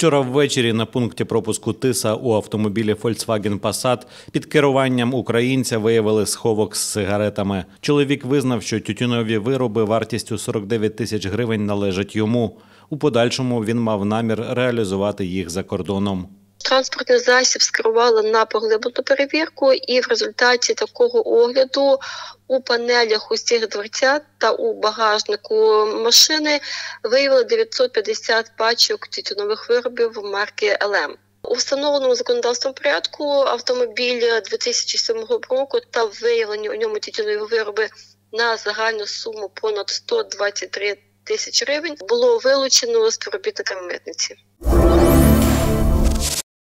Вчора ввечері на пункті пропуску Тиса у автомобілі Volkswagen Passat під керуванням українця виявили сховок з сигаретами. Чоловік визнав, що тютюнові вироби вартістю 49 тисяч гривень належать йому. У подальшому він мав намір реалізувати їх за кордоном. Транспортний засіб скерували на поглиблену перевірку, і в результаті такого огляду у панелях усіх дверцят та у багажнику машини виявили 950 пачок тютюнових виробів марки ЛМ. У встановленому законодавством порядку автомобіль 2007 року та виявлені у ньому тютюнові вироби на загальну суму понад 123 тисяч гривень було вилучено співробітниками митниці.